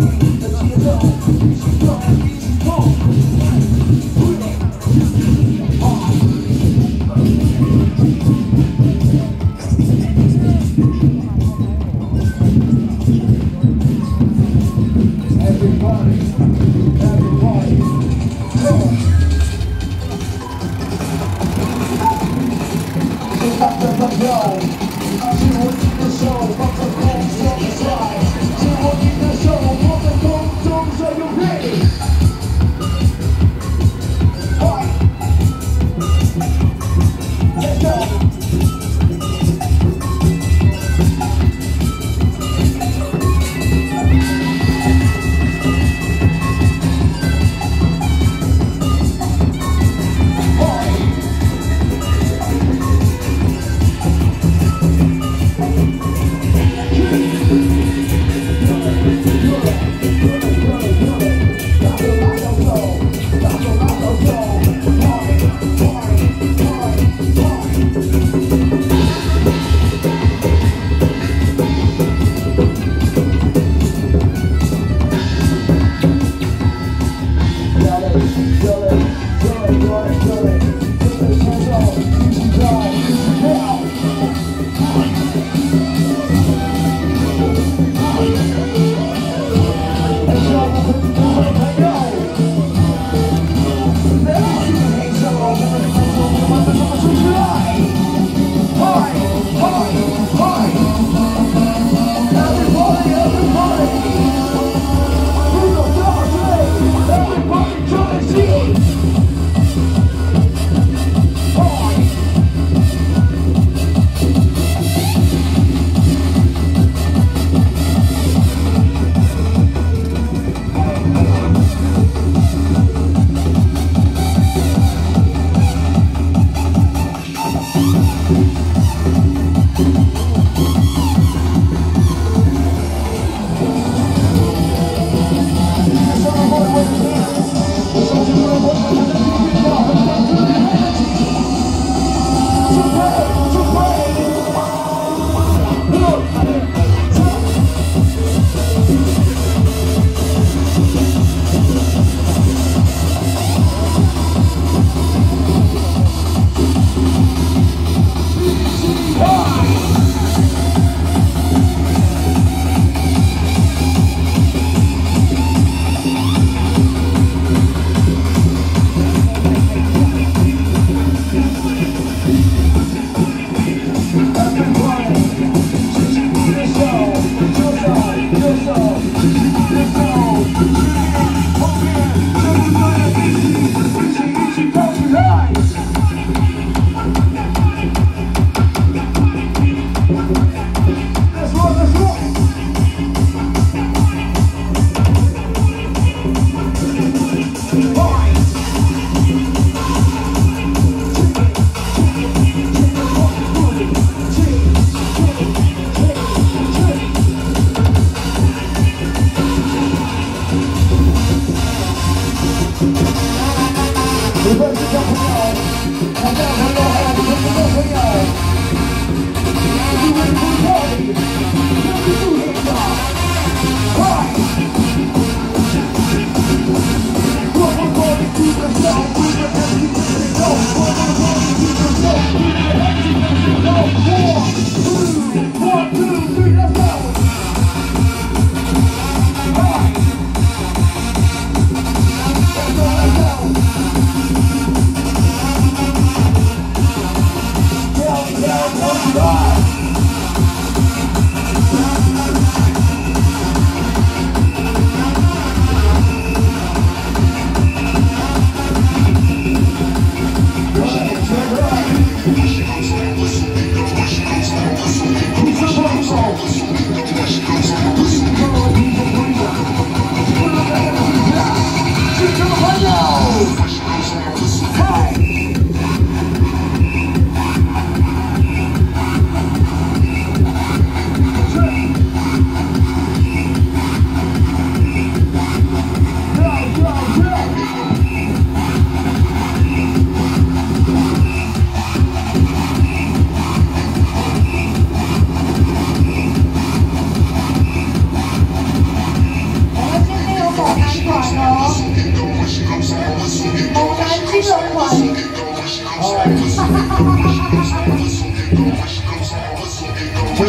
Let's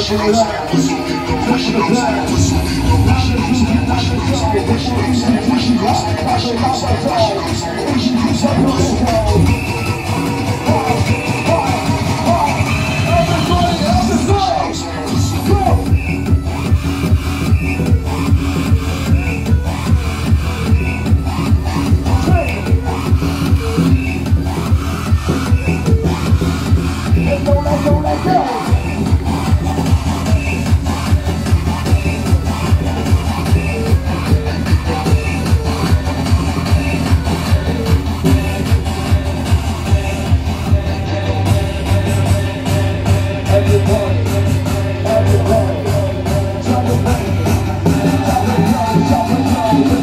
Hoje Oh.